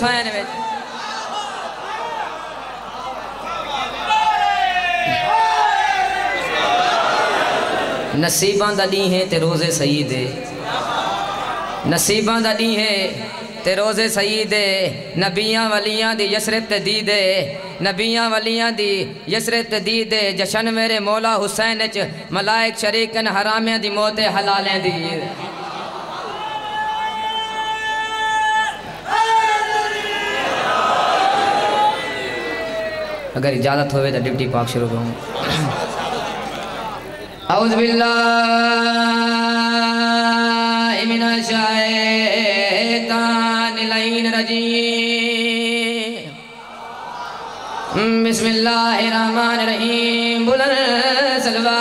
हुसैन विच नसीबां दा ॾींहुं है ते रोज़े सईद नसीबां दा ॾींहुं है ते रोज़े सईद नबियाँ वलियाँ दी यसरत ते दीद नबियाँ वलियाँ दी यसरत ते दीद जशन मेरे मौला हुसैन च मलाइक शरीकन हरामियाँ दी मौत हलालें दी। अगर इजाज़त होवे तो डिप्टी पाक शुरू करूँ अउज बिल्ला बिस्मिल्लाहमान रहीम, बुलंद सलवा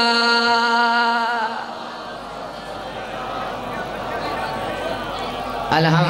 अलहम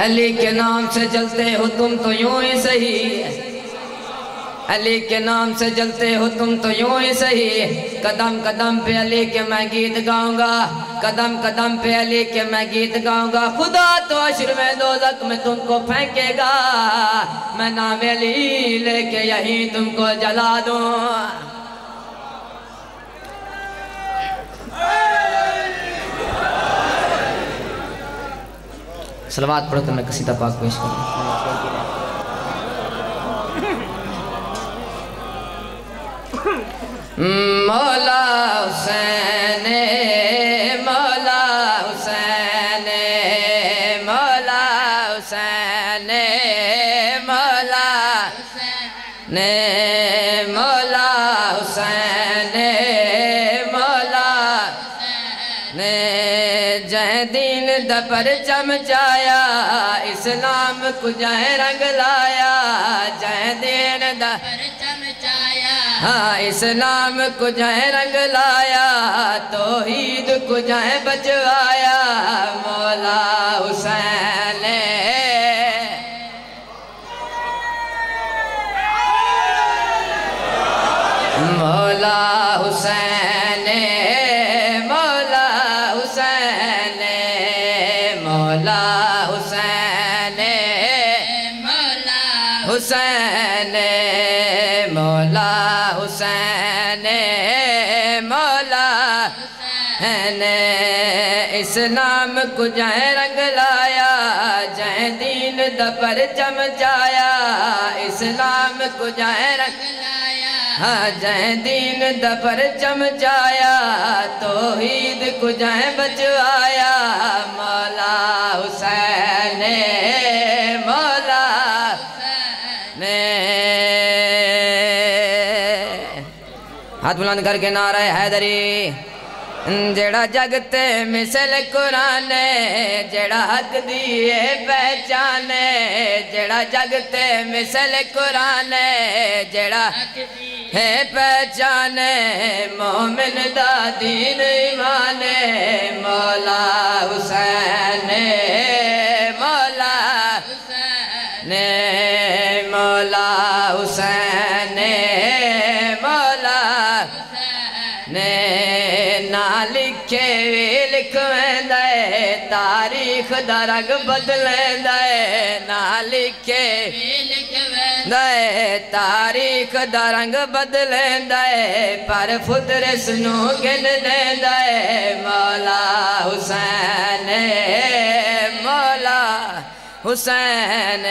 अली के नाम से चलते हो तुम तो यूँ ही सही। अली के नाम से जलते हो तुम तो यूँ ही सही। कदम कदम पे अली के मैं गीत गाऊँगा। कदम कदम पे अली के मैं गीत गाऊँगा। खुदा तो अशर में दो में तुमको फेंकेगा। मैं नाम अली लेके यहीं तुमको जला दूँ। सलवात पढ़ो तो मैं कसीदा पाक पेश करूँ। मौला हुसैन मौला हुसैन मौला हुसैन, मौला ने दीन दपर चमचाया इस्लाम को जय रंग लाया, जय दीन द हाँ इस्लाम को जय रंग लाया, तोहीद को कुछ बचवाया हुसैन मौला। हुसैन इस्लाम को जय रंग लाया, जय दीन दपर चमचाया इस्लाम को जय रंग हाँ जय दीन दपर चमचाया तोहीद को जय बचवाया, मौला हुसैन हाथ बुलंद करके नारा हैदरी। जेड़ा जगते मिसल कुराने, जड़ा हक दिए पहचाने, जड़ा जगते मिसल कुराने, जड़ा है पहचाने, मोमिन दा दीन ईमाने, मौला हुसैन मौला ने, मौला हुसैन लिखे लिख दे तारीख दा रंग बदल ना लिखे दे तारीख दा रंग बदल पर फुदर सुनो गिन मौला हुसैन मौला हुसैन।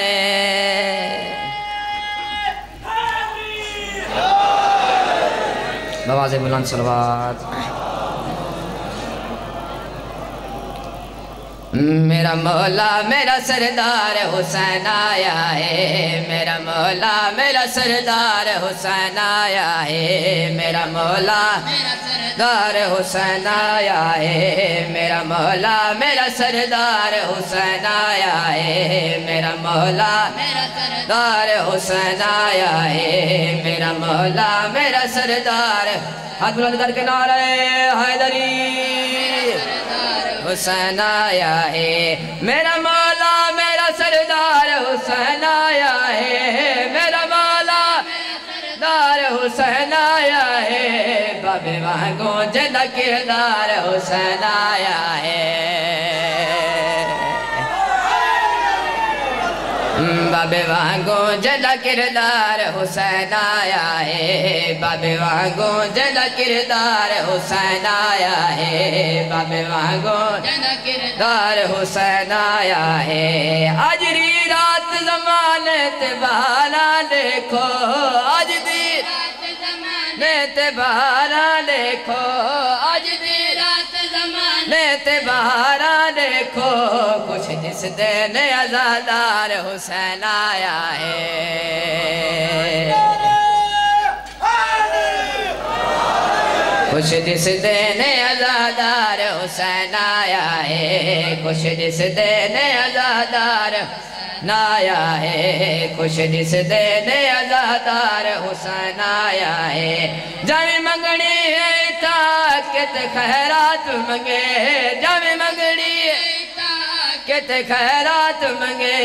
नवाज़ बुलंद सलवात। मेरा मौला, मेरा सरदार हुसैन आया है। मेरा मौला, मेरा सरदार हुसैन आया है। मेरा मौला मेरा सरदार हुसैन आया है। मेरा मौला, मेरा सरदार हुसैन आया है। मेरा मौला मेरा सरदार हुसैन आया है। मेरा मौला, मेरा सरदार। हाथ बुलंद करके नारे हैदरी हुसैन आया है। मेरा मौला मेरा सरदार हुसैन आया है। मेरा मौला सरदार हुसैन आया है। बाबे वांगो जद किरदार हुसैन आया है बाबे वांगो जदा किरदार हुसैन आया है। बाबे वांगो जदा किरदार हुसैन आया है। बाबे वांगो जदा किरदार हुसैन आया है। आज अजरी रात जमाने ते बहाना देखो। अज दी रात जमाने ते बहाना देखो। अज दी रात जमाने ते देखो जिस दिन आजादार हुसैन आया है। कुछ जिस दिन आजादार हुसैन आया है। कुछ जिस दिन आजादार नाया है। कुछ जिस दिन आजादार हुसैन आया है। जमी मंगनी है ताकत खैरात मंगे। जमी मंगनी है कित खैरात मंगे,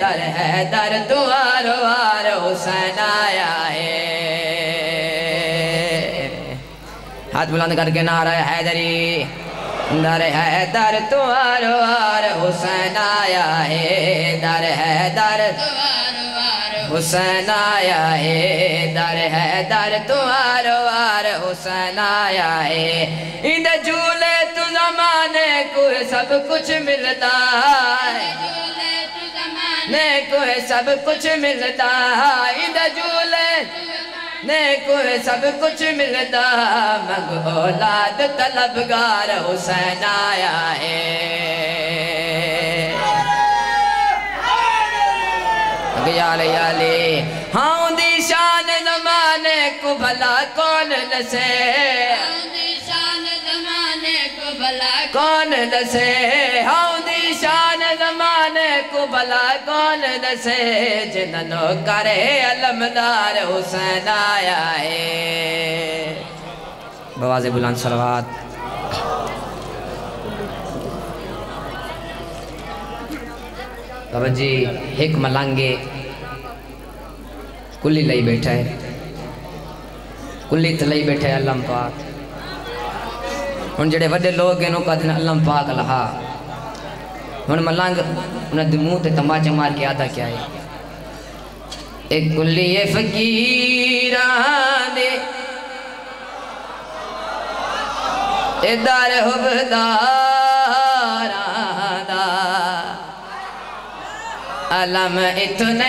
दर है दर दुआर वार हुसैन आया है हाथ बुलंद करके नारा हैदरी, दर है दर तुआर वार हुसैन आया है दर है दर हुसैन आया है दर है दर तुआर वार हुसैन आया है इंद झूले तू सब कुछ मिलता है। ने को सब कुछ मिलता इंद झूले। ने को सब कुछ मिलता मग औलाद तलबगार हुसैन आया है। याले याले। हाँ शान जमाने को भला कौन दसे कौन दसे? हाँ दी शान जमाने को भला कौन दसे? जिन्नो करे अलमदार हुसैन आया है। बवाज बुलंद सलवात। बाबा जी, एक मलांगे कुल्ली लई बैठा। है कुल्ली तो लई बैठे अल्लाह पाक। हूँ जोड़े व्डे लोग हैं, उनका पाक लहा। हूँ मलंग, उन्हें मूँह से तंबाचे मार के आता क्या है। एक कुलिए फकीरा दे इदार हुबदारा दा। अलम इतने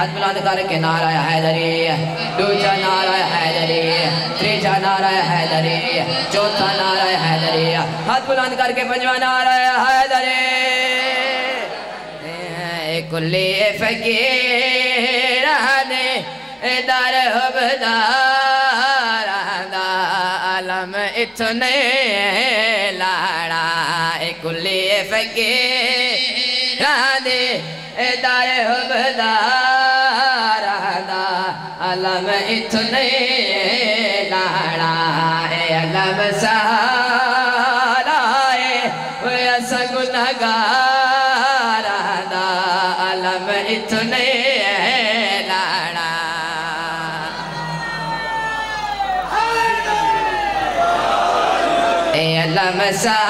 हाथ बुलंद करके नारा हैदरी, दूजा नारा हैदरी तीजा नारा हैदरी, चौथा नारा हैदरी। हाथ बुलंद करके पंजवा नारा हैदरी कुल्ली फकीर ने दर हबदार आलम इतने लाड़ा। कुल्ली फकीर ने दर हबदार इतने लाड़ा अलम सहारा सगुनगार अलम अलम इतने लाना ए अलम सारा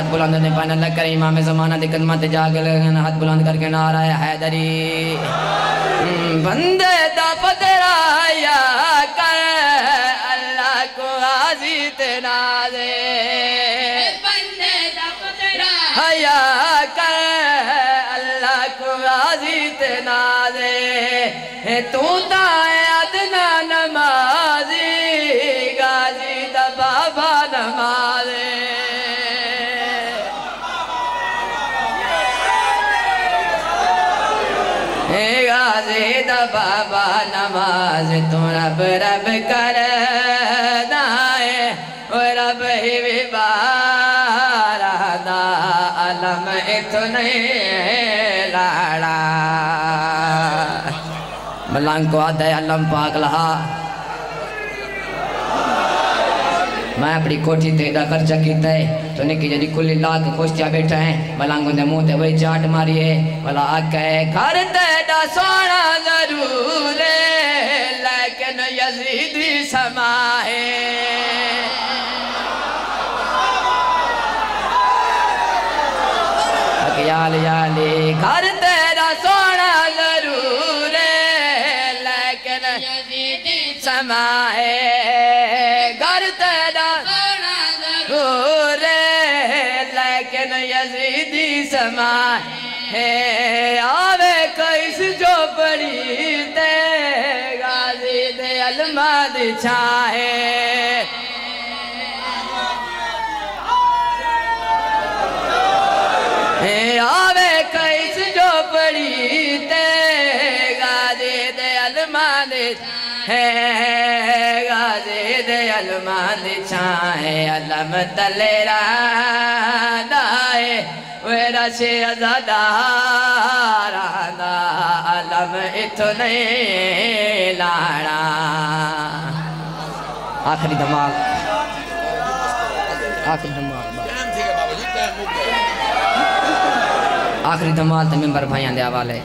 हाथ बुलंद ने पाना लग कर। इमाम जमाना दे कदमा ते जागल हाथ बुलंद करके नारा है हैदरी बंदे दा पुतरा या कर अल्लाह को आजी ते नाजे। बंदे दा पुतरा हया कर अल्लाह को आजी ते नाजे तू ता अदना नमाजी बाबा नमाज़ तू रब रब कर दाए। रब ही विबारा दा, अलम इतने लाड़ा। मलंग को आदा, अलम पाक मैं अपनी कोठी ते एडा खर्चा किया है तो निकी जड़ी कुली ला के खुशिया बैठा है, मलंग दे मुँह ते वही चाट मारी है। भला आके घर तेरा सोना ज़रूर है, लेकिन यजीदी समा है। याल याली, घर तेरा छ हे कैस जो बड़ी ते गे दमान हे गाजे दलम छल तले वेरा शेर जा दादा अलम इतो न आखिरी धमाल आखिरी धमाल आखिरी धमाल तो मेंबर भाइयों के हवाले।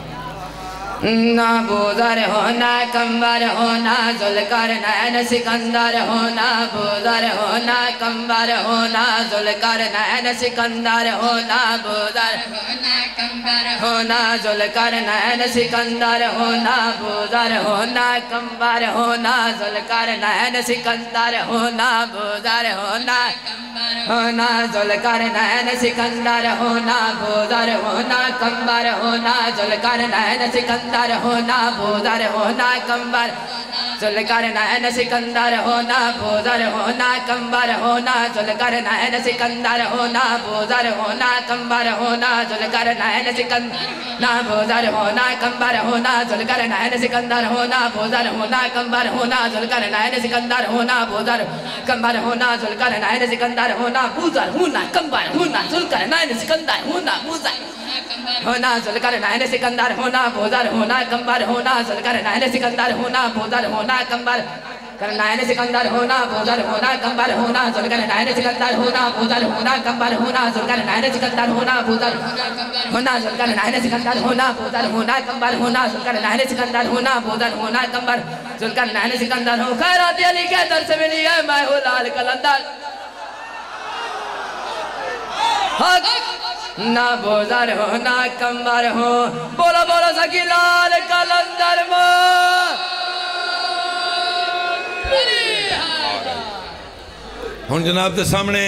ना बोदर होना कंबर होना जुलकर नैन सिकंदर होना बोदर होना कंबर होना जुलकर नैन सिकंदर होना बोदर होना कंबर होना जुलकर नैन सिकंदर होना बोदर होना कंबर होना जुलकर नैन सिकंदर होना बोदर होना होना जुलकर नैन सिकंदर होना बोदर होना कंबर होना जुलकर नैन सिकंदर होना बोदर होना कंबर जुलकर नैन सिकंदर होना बोदर होना कंबर होना जुलकर नैन सिकंदर होना बोदर होना कंबर होना जुलकर नैन सिकंदर ना बोदर होना कंबर होना जुलकर नैन सिकंदर होना बोदर होना कंबर होना जुलकर नैन सिकंदर होना बोदर कंबर होना जुलकर नैन सिकंदर होना बूजर होना कंबर होना जुलकर नैन सिकंदर होना बूजर होना जुलकर नैन सिकंदर होना बोदर होना कंबर होना जुलकर नैन सिकंदर होना बोदर होना नैन सिकंदर होना बोदर होना कंबर होना सिकंदर होना होना कंबर होना सिकंदर होना होना सिकंदर होना होना होना सिकंदर होना होना सिकंदर हो अली के दर से मिली है, मैं लाल कलंदर। हक ना बोजर हो, ना कमर हो। बोलो बोलो, सखी, लाल कलंदर मो। हूँ जनाब के सामने